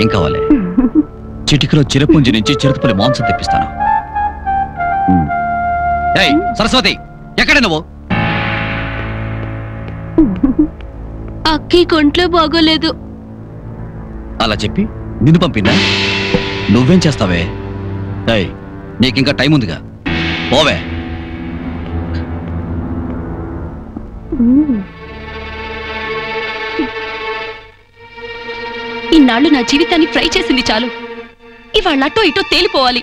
ఏం కావాలి? చిటికలో చిరపుంజి నుంచి చిరుతపల్లి మాంసం తెప్పిస్తాను. సరస్వతి ఎక్కడ నువ్వు? అక్కి కొంట్లో బాగోలేదు. అలా చెప్పి నిన్ను పంపిందా? నువ్వేం చేస్తావే? ఏయ్ నీకింకా టైం ఉందిగా. పోవే. ఇన్నాళ్ళు నా జీవితాన్ని ఫ్రై చేసింది చాలు. ఇవాళ అటో ఇటో తేలిపోవాలి.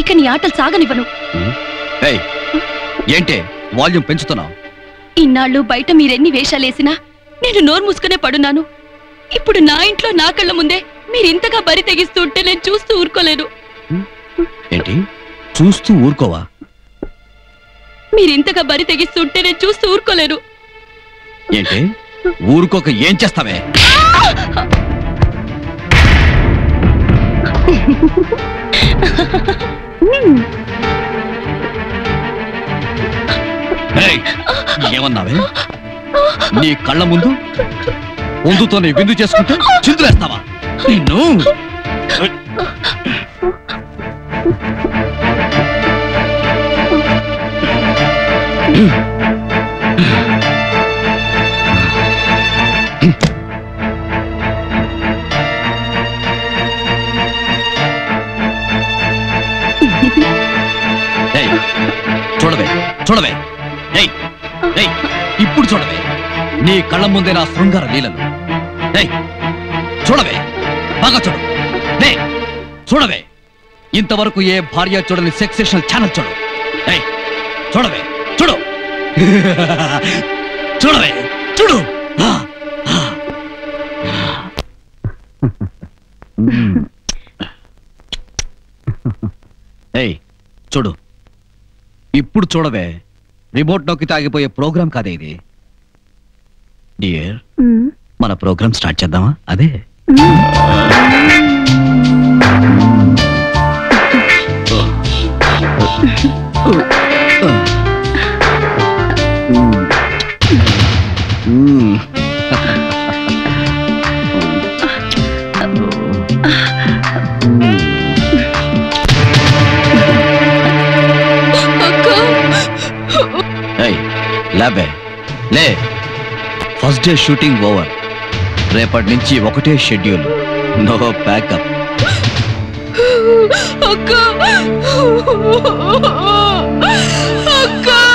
ఇక నీ ఆటలు సాగనివ్వను. ఏంటే? వాల్యూమ్ పెంచుతున్నావు. ఇన్నాళ్ళు బయట మీరెన్ని వేషాలేసినా నేను నోరు మూసుకునే పడున్నాను. ఇప్పుడు నా ఇంట్లో నా కళ్ళ ముందే మీరింతగా బరి తెగిస్తుంటే నేను చూస్తూ ఊరుకోలేను ఏంటి? చూస్తూ ఊరుకోవా? మీరింతగా బరి తెగిస్తుంటే నేను చూస్తూ ఊరుకోలేను ఏంటి? ఊరుకోక ఏం చేస్తావే ఏమన్నావే? నీ కళ్ళ ముందు ముందుతోనే నీ విందు చేసుకుంటే చిందులేస్తావా? నిన్ను? ఏయ్, చూడవే చూడవే. ఏయ్ ఏయ్ ఇప్పుడు చూడవే. నీ కళ్ళ ముందే నా శృంగార లీలలు. ఏయ్ చూడవే బాగా చూడు. చూడవే. ఇంతవరకు ఏ భార్య చూడని సెక్సేషనల్ ఛానల్ చూడు. ఏయ్ చూడవే చూడు. చూడవే చూడు. ఏయ్ చూడు. ఇప్పుడు చూడవే రిమోట్ నొక్కి తాగిపోయే ప్రోగ్రామ్ కాదే ఇది. డియర్ మన ప్రోగ్రామ్ స్టార్ట్ చేద్దామా? అదే. లేబే లే. First day shooting over. రేపటి నుంచి ఒకటే షెడ్యూల్. నో ప్యాకప్ అక్క. అక్క.